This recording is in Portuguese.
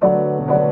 Música